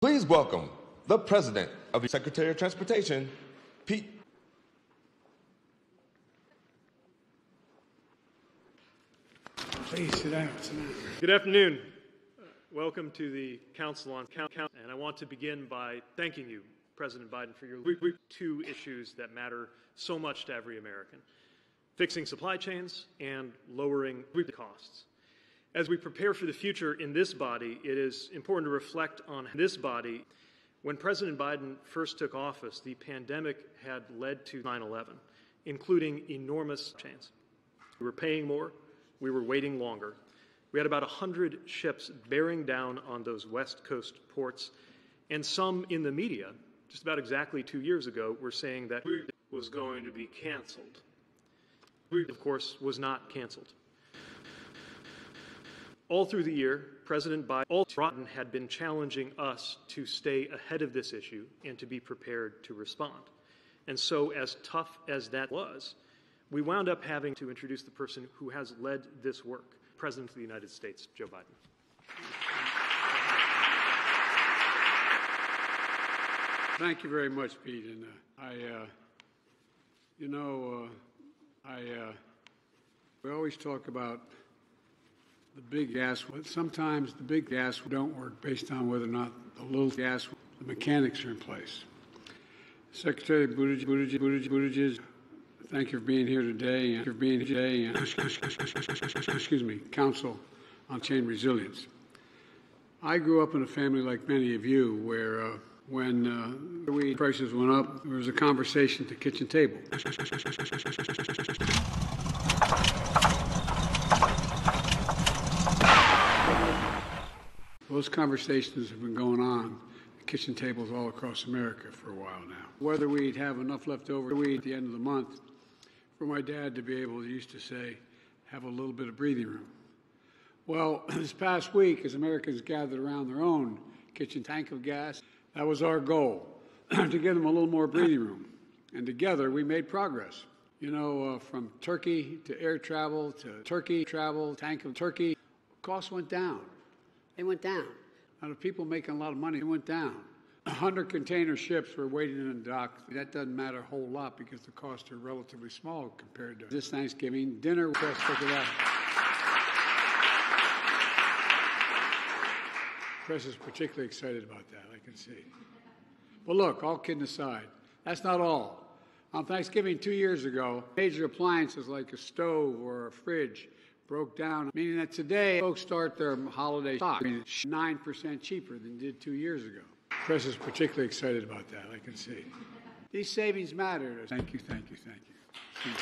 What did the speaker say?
Please welcome the President of the Secretary of Transportation, Pete. Please sit down. Sit down. Good afternoon. Uh, Welcome to the Council on Count, Count, and I want to begin by thanking you, President Biden, for your two issues that matter so much to every American: fixing supply chains and lowering costs. As we prepare for the future in this body, it is important to reflect on this body. When President Biden first took office, the pandemic had led to 9 11, including enormous chains. We were paying more, we were waiting longer. We had about 100 ships bearing down on those West Coast ports, and some in the media, just about exactly two years ago, were saying that it was going to be canceled. Of course, was not canceled. All through the year, President Biden had been challenging us to stay ahead of this issue and to be prepared to respond. And so, as tough as that was, we wound up having to introduce the person who has led this work, President of the United States, Joe Biden. Thank you very much, Pete. And uh, I, uh, you know, uh, I, uh, we always talk about the big gas. Sometimes the big gas don't work based on whether or not the little gas, the mechanics are in place. Secretary Buttigieg, Buttigieg, Buttigieg, thank you for being here today and for being today and excuse me, Council on Chain Resilience. I grew up in a family like many of you where uh, when uh, weed prices went up, there was a conversation at the kitchen table. Those conversations have been going on at kitchen tables all across America for a while now. Whether we'd have enough left over at the end of the month for my dad to be able to used to say, have a little bit of breathing room. Well, this past week, as Americans gathered around their own kitchen tank of gas, that was our goal to give them a little more breathing room. And together we made progress. You know, uh, from Turkey to air travel to Turkey travel, tank of Turkey, costs went down. They went down. Out of people making a lot of money, went down. 100 container ships were waiting in the dock. That doesn't matter a whole lot because the costs are relatively small compared to this Thanksgiving dinner. Press, look at that. Press is particularly excited about that, I can see. But look, all kidding aside, that's not all. On Thanksgiving two years ago, major appliances like a stove or a fridge broke down, meaning that today folks start their holiday stock. I mean, it's 9% cheaper than did two years ago. The press is particularly excited about that, I can see. These savings matter. Thank you, thank you. Thank you.